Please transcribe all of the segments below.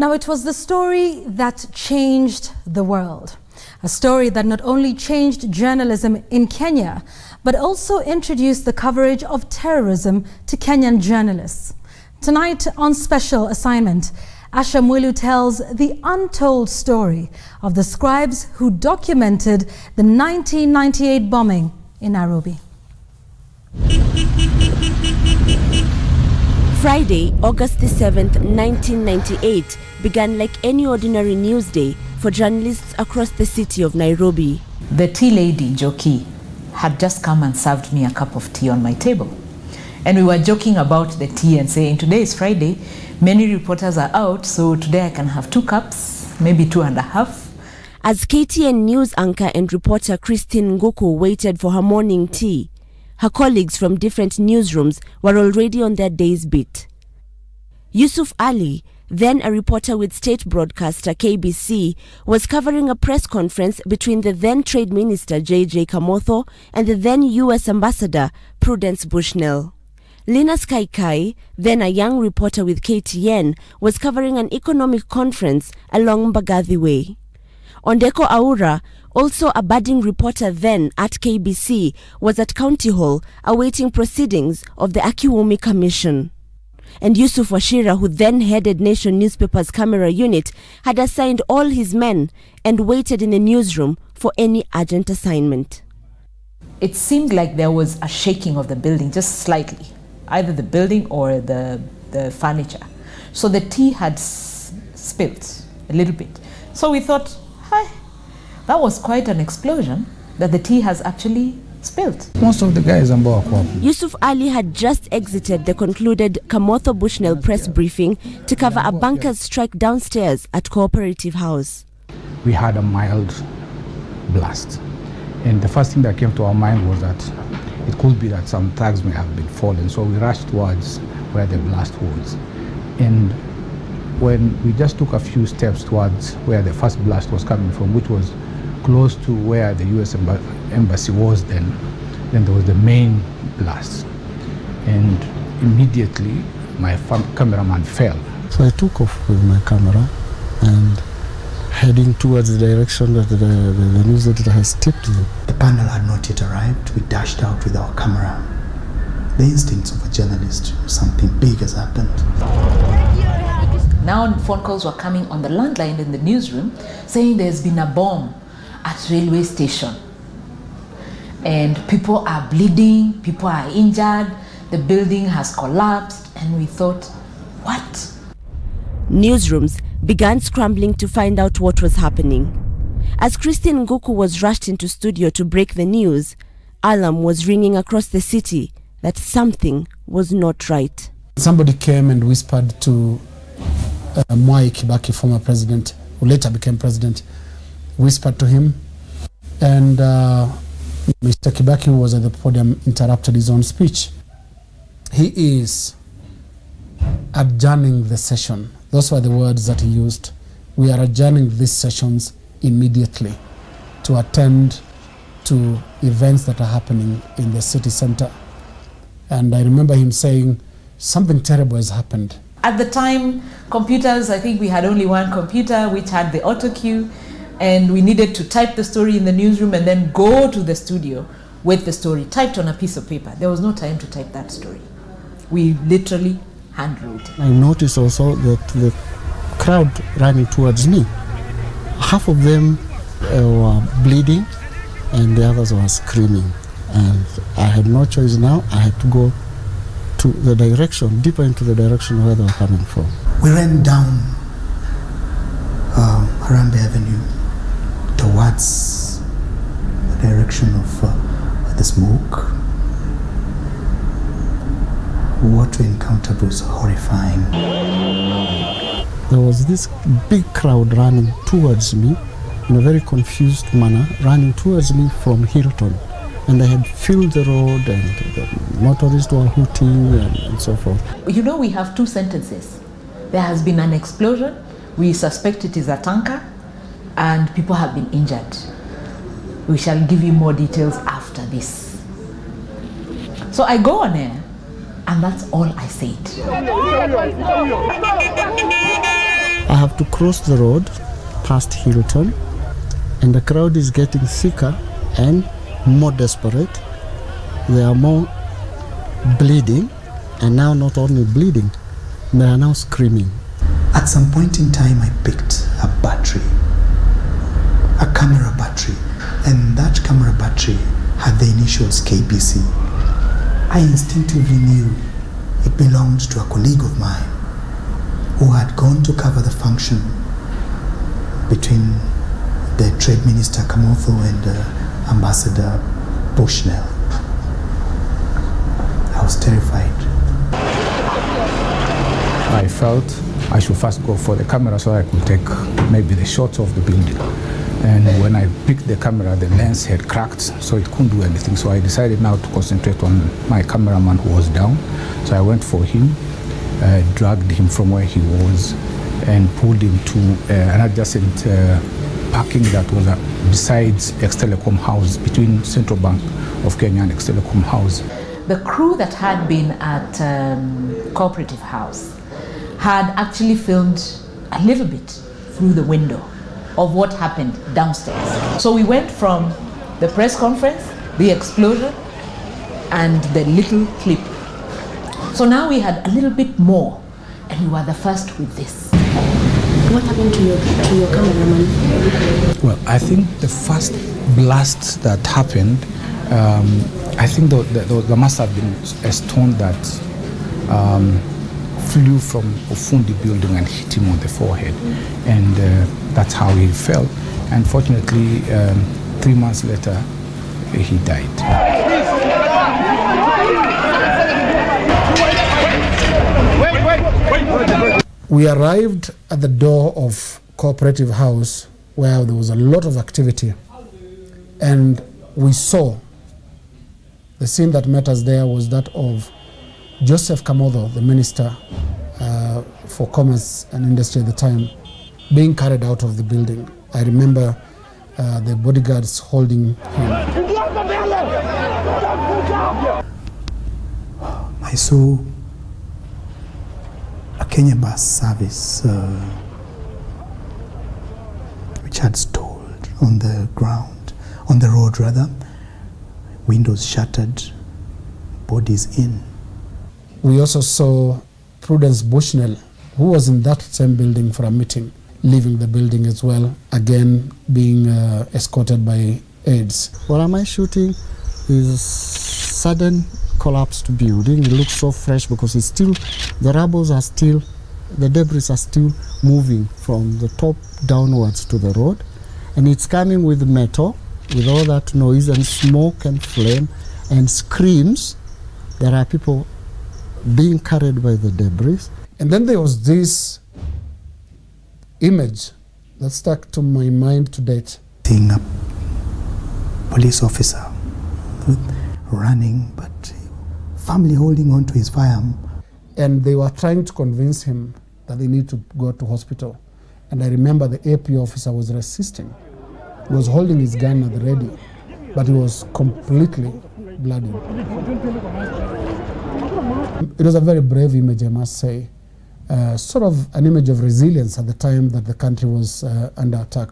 Now, it was the story that changed the world. A story that not only changed journalism in Kenya, but also introduced the coverage of terrorism to Kenyan journalists. Tonight on special assignment, Asha Mwilu tells the untold story of the scribes who documented the 1998 bombing in Nairobi. Friday, August the 7th, 1998 began like any ordinary news day for journalists across the city of Nairobi. The tea lady, Joki, had just come and served me a cup of tea on my table. And we were joking about the tea and saying, today is Friday, many reporters are out, so today I can have two cups, maybe two and a half. As KTN news anchor and reporter Christine Nguku waited for her morning tea, her colleagues from different newsrooms were already on their day's beat. Yusuf Ali, then a reporter with state broadcaster KBC, was covering a press conference between the then Trade Minister J.J. Kamotho and the then U.S. Ambassador Prudence Bushnell. Linus Kaikai, then a young reporter with KTN, was covering an economic conference along Mbagathi Way. Ondeko Aura, also a budding reporter then at KBC, was at County Hall awaiting proceedings of the Akiwumi Commission. And Yusuf Washira, who then headed Nation Newspaper's camera unit, had assigned all his men and waited in the newsroom for any urgent assignment. It seemed like there was a shaking of the building, just slightly, either the building or the, the furniture. So the tea had spilt a little bit. So we thought, hi, that was quite an explosion that the tea has actually spilled. Most of the guys on wako hapo. Yusuf Ali had just exited the concluded Kamotho Bushnell press briefing to cover a bankers' strike downstairs at Cooperative House. We had a mild blast. And the first thing that came to our mind was that it could be that some thugs may have been fallen. So we rushed towards where the blast was. And when we just took a few steps towards where the first blast was coming from, which was close to where the US embassy was then, then there was the main blast. And immediately my cameraman fell. So I took off with my camera and heading towards the direction that the, the, the news editor has tipped me. The panel had not yet arrived. We dashed out with our camera. The instincts of a journalist, something big has happened. Now phone calls were coming on the landline in the newsroom saying there's been a bomb at railway station. And people are bleeding people are injured the building has collapsed and we thought what? Newsrooms began scrambling to find out what was happening. As christine nguku was rushed into studio to break the news alarm was ringing across the city that something was not right. Somebody came and whispered to uh, Mwai Kibaki, former president, who later became president, whispered to him, and uh, Mr. Kibaki, who was at the podium, interrupted his own speech. He is adjourning the session. Those were the words that he used. We are adjourning these sessions immediately to attend to events that are happening in the city center. And I remember him saying, something terrible has happened. At the time, computers, I think we had only one computer which had the auto cue, and we needed to type the story in the newsroom and then go to the studio with the story typed on a piece of paper. There was no time to type that story. We literally handwrote it. I noticed also that the crowd running towards me, half of them uh, were bleeding and the others were screaming. And I had no choice now. I had to go to the direction, deeper into the direction where they were coming from. We ran down uh, Harambee Avenue towards the direction of uh, the smoke. What we encountered was horrifying. There was this big crowd running towards me in a very confused manner, running towards me from Hilton and they had filled the road and the motorists were hooting and, and, so forth. You know, we have two sentences. There has been an explosion, we suspect it is a tanker, and people have been injured. We shall give you more details after this. So I go on air, and that's all I said. I have to cross the road past Hilton, and the crowd is getting thicker and more desperate. They are more bleeding, and now not only bleeding, they are now screaming. At some point in time, I picked a battery, a camera battery, and that camera battery had the initials KBC. I instinctively knew it belonged to a colleague of mine who had gone to cover the function between the Trade Minister Kamotho and uh, Ambassador Bushnell. I was terrified. I felt I should first go for the camera so I could take maybe the shots of the building. And when I picked the camera, the lens had cracked, so it couldn't do anything. So I decided now to concentrate on my cameraman who was down. So I went for him, uh, dragged him from where he was, and pulled him to uh, an adjacent uh, parking that was uh, besides Ex-Telecom House, between Central Bank of Kenya and Ex-Telecom House. The crew that had been at um, Cooperative House had actually filmed a little bit through the window of what happened downstairs. So we went from the press conference, the explosion, and the little clip. So now we had a little bit more, and we were the first with this. What happened to your, to your cameraman? Well, I think the first blast that happened, um, I think the, the, there must have been a stone that um, flew from Ufundi building and hit him on the forehead, and uh, that's how he fell. And fortunately, um, three months later, he died. We arrived at the door of Cooperative House where there was a lot of activity, and we saw the scene that met us there was that of Joseph Kamotho, the minister uh, for commerce and industry at the time, being carried out of the building. I remember uh, the bodyguards holding him. I saw a Kenya bus service uh, which had stalled on the ground, on the road rather, windows shattered, bodies in. We also saw Prudence Bushnell, who was in that same building for a meeting, leaving the building as well, again being uh, escorted by aides. What am I shooting is sudden collapsed building. It looks so fresh because it's still, the rubbles are still, the debris are still moving from the top downwards to the road. And it's coming with metal, with all that noise and smoke and flame and screams. There are people being carried by the debris. And then there was this image that stuck to my mind to date. Seeing a police officer running, but family holding on to his firearm. And they were trying to convince him that they need to go to hospital. And I remember the AP officer was resisting. He was holding his gun at the ready, but he was completely bloody. It was a very brave image, I must say. Uh, sort of an image of resilience at the time that the country was uh, under attack.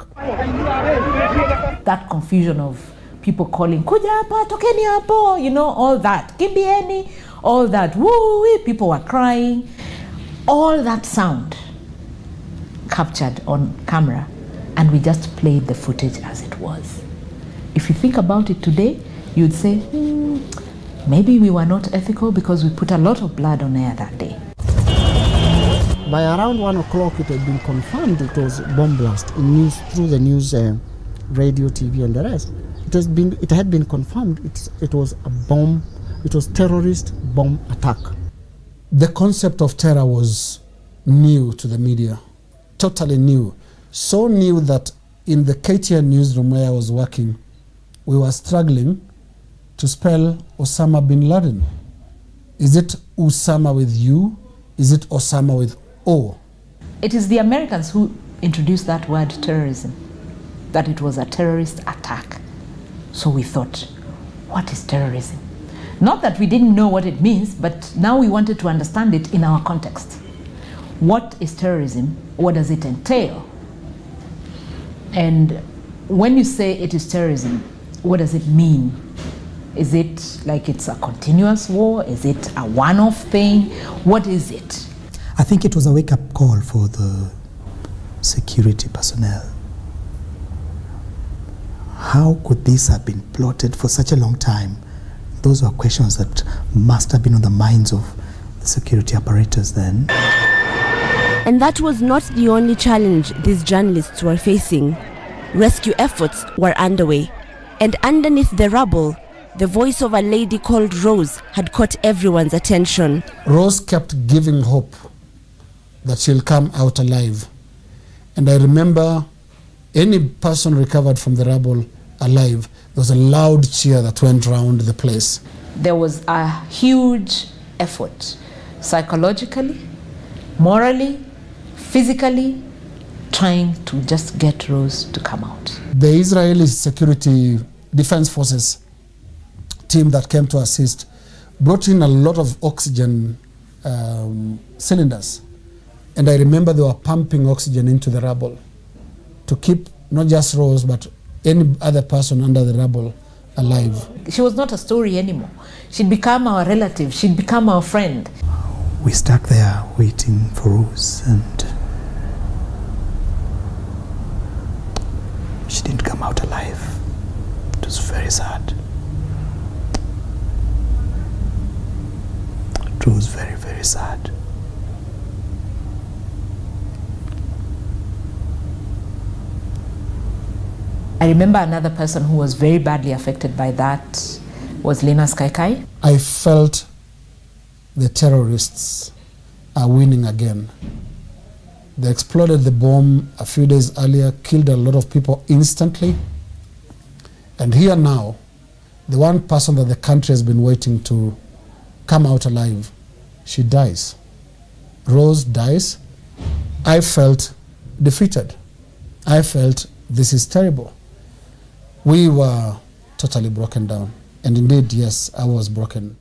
That confusion of people calling, kuja hapa, you know, all that, kimbieni, all that, people were crying. All that sound captured on camera, and we just played the footage as it was. If you think about it today, you'd say, hmm, maybe we were not ethical because we put a lot of blood on air that day. By around one o'clock, it had been confirmed it was bomb blast in news through the news, uh, radio, TV, and the rest. It has been, it had been confirmed. It, it was a bomb. It was terrorist bomb attack. The concept of terror was new to the media, totally new. So new that in the KTN newsroom where I was working, we were struggling to spell Osama bin Laden. Is it Usama with U? Is it Osama with O? It is the Americans who introduced that word terrorism, that it was a terrorist attack. So we thought, what is terrorism? Not that we didn't know what it means, but now we wanted to understand it in our context. what is terrorism? What does it entail? And when you say it is terrorism, what does it mean? Is it like it's a continuous war? Is it a one off thing? What is it? I think it was a wake up call for the security personnel. How could this have been plotted for such a long time? Those were questions that must have been on the minds of the security apparatus then. And that was not the only challenge these journalists were facing. Rescue efforts were underway, and underneath the rubble, the voice of a lady called Rose had caught everyone's attention. Rose kept giving hope that she'll come out alive. And I remember any person recovered from the rubble alive, there was a loud cheer that went round the place. There was a huge effort psychologically, morally, physically, trying to just get Rose to come out. The Israeli security defense forces team that came to assist brought in a lot of oxygen um, cylinders. And I remember they were pumping oxygen into the rubble to keep not just Rose, but any other person under the rubble alive. She was not a story anymore. She'd become our relative, she'd become our friend. We stuck there waiting for Rose, and she didn't come out alive. It was very sad. It was very, very sad. I remember another person who was very badly affected by that was Linus Kaikai. I felt the terrorists are winning again. They exploded the bomb a few days earlier, killed a lot of people instantly. And here now, the one person that the country has been waiting to come out alive, she dies. Rose dies. I felt defeated. I felt this is terrible. We were totally broken down. And indeed, yes, I was broken.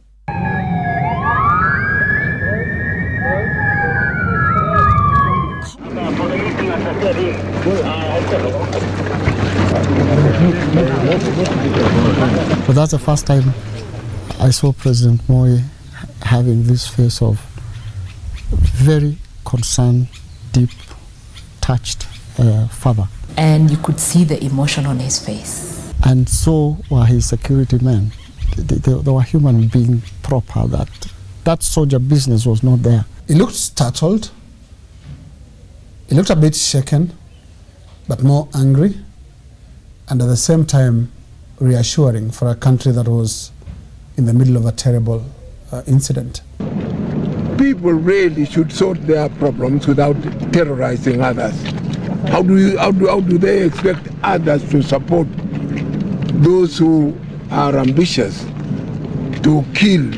But that's the first time I saw President Moi having this face of very concerned, deep, touched uh, father. And you could see the emotion on his face. And so were his security men. They, they, they were human being proper. That that soldier business was not there. He looked startled. He looked a bit shaken, but more angry, and at the same time reassuring for a country that was in the middle of a terrible uh, incident. People really should sort their problems without terrorizing others. How do, you, how, do, how do they expect others to support those who are ambitious to kill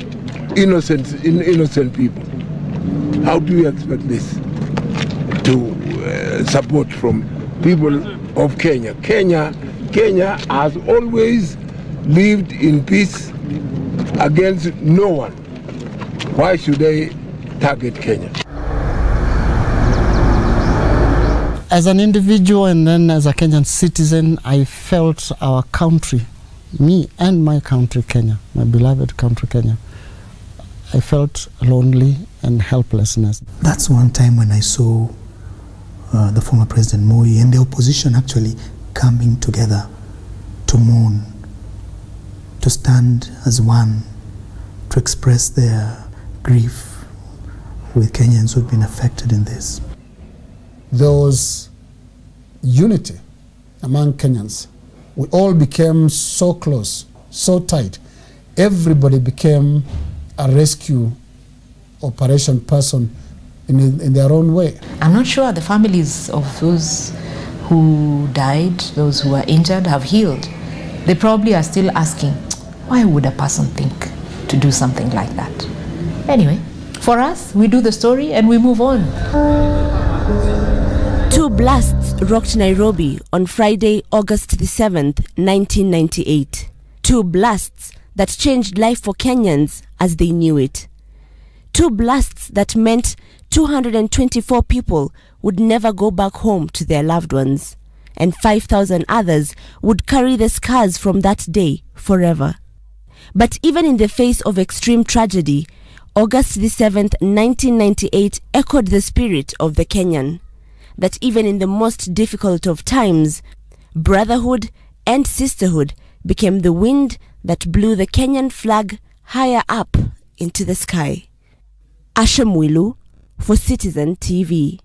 innocent, in, innocent people? How do you expect this to uh, support from people of Kenya? Kenya? Kenya has always lived in peace against no one. Why should they target Kenya? As an individual and then as a Kenyan citizen, I felt our country, me and my country, Kenya, my beloved country, Kenya, I felt lonely and helplessness. That's one time when I saw uh, the former President Moi and the opposition actually coming together to mourn, to stand as one, to express their grief with Kenyans who've been affected in this. There was unity among Kenyans. We all became so close, so tight. Everybody became a rescue operation person in, in their own way. I'm not sure the families of those who died, those who were injured, have healed. They probably are still asking, why would a person think to do something like that? Anyway, for us, we do the story and we move on. Two blasts rocked Nairobi on Friday, August the 7th, 1998. Two blasts that changed life for Kenyans as they knew it. Two blasts that meant 224 people would never go back home to their loved ones, and 5,000 others would carry the scars from that day forever. But even in the face of extreme tragedy, August the 7th, 1998 echoed the spirit of the Kenyan. That even in the most difficult of times, brotherhood and sisterhood became the wind that blew the Kenyan flag higher up into the sky. Asha Mwilu for Citizen TV.